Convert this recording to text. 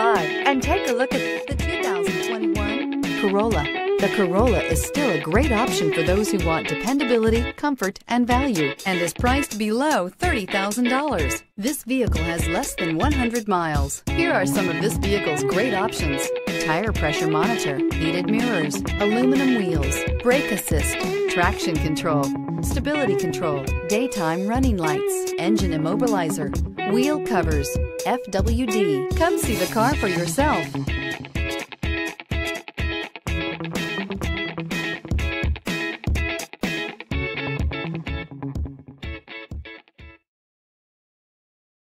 by and take a look at the 2021 Corolla. The Corolla is still a great option for those who want dependability, comfort, and value, and is priced below $30,000. This vehicle has less than 100 miles. Here are some of this vehicle's great options. Tire pressure monitor, heated mirrors, aluminum wheels, brake assist, traction control, stability control, daytime running lights, engine immobilizer, wheel covers, FWD. Come see the car for yourself.